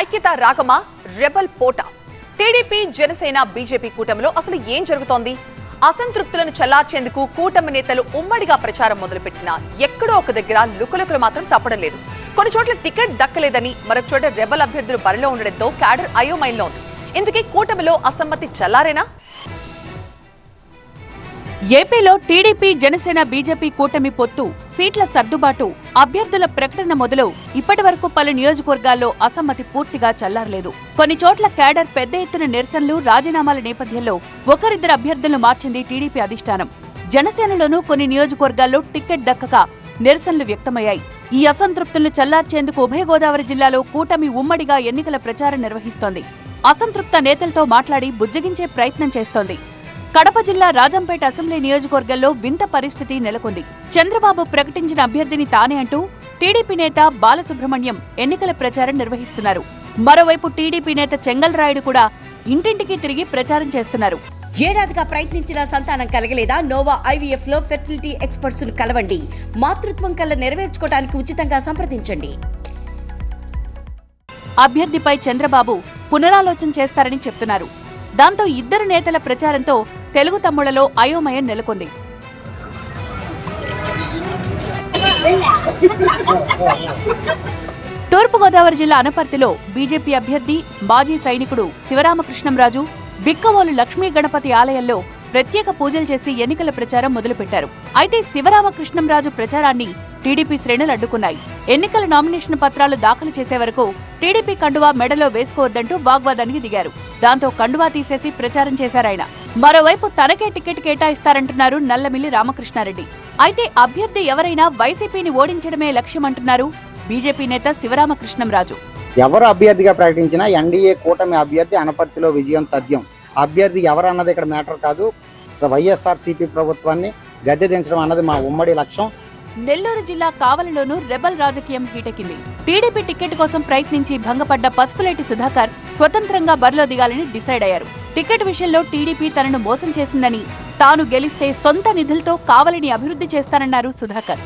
ఐక్యత రాగమా? రెబల్ పోట. టీడీపీ జనసేన బీజేపీ కూటమిలో అసలు ఏం జరుగుతోంది? అసంతృప్తులను చల్లార్చేందుకు కూటమి నేతలు ఉమ్మడిగా ప్రచారం మొదలుపెట్టినా ఎక్కడో ఒక దగ్గర లుకలుకలు మాత్రం తప్పడం లేదు. కొన్ని చోట్ల టికెట్ దక్కలేదని మరొక చోట రెబల్ అభ్యర్థులు బరిలో ఉండడంతో క్యాడర్ అయోమయంలో ఉంది. ఇందుకే కూటమిలో అసమ్మతి చల్లారేనా? ఏపీలో టీడీపీ జనసేన బీజేపీ కూటమి పొత్తు సీట్ల సర్దుబాటు అభ్యర్థుల ప్రకటన మొదలు ఇప్పటి వరకు పలు నియోజకవర్గాల్లో అసమ్మతి పూర్తిగా చల్లారలేదు. కొన్ని చోట్ల కేడర్ పెద్ద ఎత్తున నిరసనలు రాజీనామాల నేపథ్యంలో ఒకరిద్దరు అభ్యర్థులను మార్చింది టీడీపీ అధిష్టానం. జనసేనలోనూ కొన్ని నియోజకవర్గాల్లో టికెట్ దక్కక నిరసనలు వ్యక్తమయ్యాయి. ఈ అసంతృప్తులను చల్లార్చేందుకు ఉభయ గోదావరి జిల్లాలో కూటమి ఉమ్మడిగా ఎన్నికల ప్రచారం నిర్వహిస్తోంది. అసంతృప్త నేతలతో మాట్లాడి బుజ్జగించే ప్రయత్నం చేస్తోంది. కడప జిల్లా రాజంపేట అసెంబ్లీ నియోజకవర్గంలో వింత పరిస్థితి నెలకొంది. చంద్రబాబు ప్రకటించిన అభ్యర్థిని తానే అంటూ టీడీపీ నేత బాలసుబ్రహ్మణ్యం ఎన్నికల ప్రచారం నిర్వహిస్తున్నారు. మరోవైపు టీడీపీ నేత చెంగల్రాయుడు కూడా ఇంటింటికి తిరిగి ప్రచారం చేస్తున్నారు. ఏడాదిగా ప్రయత్నించిన సంతానం కలగలేదా? నోవా ఐవీఎఫ్లో ఫెర్టిలిటీ ఎక్స్పర్ట్స్ను కలవండి. మాతృత్వం కల్లా నెరవేర్చుకోవడానికి ఉచితంగా సంప్రదించండి. అభ్యర్థిపై చంద్రబాబు పునరాలోచన చేస్తారని చెప్తున్నారు. దాంతో ఇద్దరు నేతల ప్రచారంతో తెలుగు తమ్ముళ్ళలో అయోమయం నెలకొంది. తూర్పుగోదావరి జిల్లా అనపర్తిలో బీజేపీ అభ్యర్థి మాజీ సైనికుడు శివరామకృష్ణంరాజు బిక్కవోలు లక్ష్మీ గణపతి ఆలయంలో ప్రత్యేక పూజలు చేసి ఎన్నికల ప్రచారం మొదలుపెట్టారు. అయితే శివరామకృష్ణంరాజు ప్రచారాన్ని టీడీపీ శ్రేణులు అడ్డుకున్నాయి. ఎన్నికల నామినేషన్ పత్రాలు దాఖలు చేసే వరకు టీడీపీ కండువా మెడలో వేసుకోవద్దంటూ వాగ్వాదానికి దిగారు. దాంతో కండువా తీసేసి ప్రచారం చేశారాయన మరోవైపు తనకే టికెట్ కేటాయిస్తారంటున్నారు నల్లమిల్లి రామకృష్ణారెడ్డి. అయితే అభ్యర్థి ఎవరైనా వైసీపీని ఓడించడమే లక్ష్యమంటున్నారు బీజేపీ నేత శివరామకృష్ణంరాజు. ఎవరు అభ్యర్థిగా ప్రకటించినా ఎన్డీఏ కూటమి అభ్యర్థి అనపర్తిలో విజయం తథ్యం. అభ్యర్థి ఎవరన్నది ఇక్కడ మ్యాటర్ కాదు. వైఎస్ఆర్ సిపి ప్రభుత్వాన్ని గద్దె దించడం అన్నది మా ఉమ్మడి లక్ష్యం. నెల్లూరు జిల్లా కావలిలోనూ రెబల్ రాజకీయం హీటెక్కింది. టీడీపీ టికెట్ కోసం ప్రయత్నించి భంగపడ్డ పసుపులేటి సుధాకర్ స్వతంత్రంగా బరిలో దిగాలని డిసైడ్ అయ్యారు. టికెట్ విషయంలో టీడీపీ తనను మోసం చేసిందని తాను గెలిస్తే సొంత నిధులతో కావలిని అభివృద్ధి చేస్తానన్నారు సుధాకర్.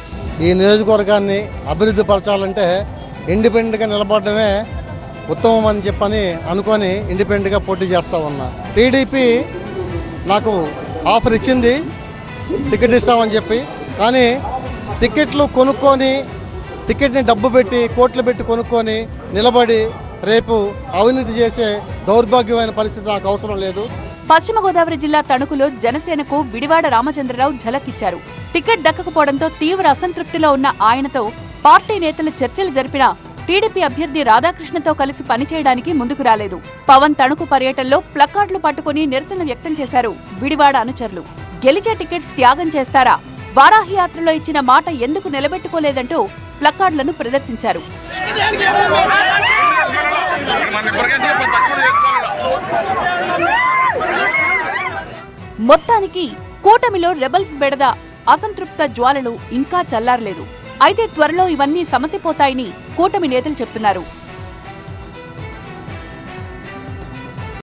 ఈ నియోజకవర్గాన్ని అభివృద్ధి పరచాలంటే ఇండిపెండెంట్గా నిలబడడమే ఉత్తమం అని చెప్పని అనుకొని ఇండిపెండెంట్గా పోటీ చేస్తా ఉన్నా. టీడీపీ నాకు ఆఫర్ ఇచ్చింది టికెట్ ఇస్తామని చెప్పి. కానీ టికెట్లు కొనుక్కొని టికెట్ని డబ్బు పెట్టి కోట్లు పెట్టి కొనుక్కొని నిలబడి రేపు అవినీతి చేసే దౌర్భాగ్యమైన పరిస్థితి నాకు అవసరం లేదు. పశ్చిమ గోదావరి జిల్లా తణుకులో జనసేనకు విడివాడ రామచంద్రరావు ఝలకిచ్చారు టికెట్ దక్కకపోవడంతో తీవ్ర అసంతృప్తిలో ఉన్న ఆయనతో పార్టీ నేతలు చర్చలు జరిపినా టీడీపీ అభ్యర్థి రాధాకృష్ణతో కలిసి పనిచేయడానికి ముందుకు రాలేదు. పవన్ తణుకు పర్యటనలో ప్లకార్డులు పట్టుకుని నిరసన వ్యక్తం చేశారు విడివాడ అనుచరులు. గెలిచే టికెట్స్ త్యాగం చేస్తారా? వారాహి యాత్రలో ఇచ్చిన మాట ఎందుకు నిలబెట్టుకోలేదంటూ ప్లకార్డులను ప్రదర్శించారు. మొత్తానికి కూటమిలో రెబల్స్ బెడద అసంతృప్త జ్వాలలు ఇంకా చల్లారలేదు. అయితే త్వరలో ఇవన్నీ సమసిపోతాయని కూటమి నేతలు చెప్తున్నారు.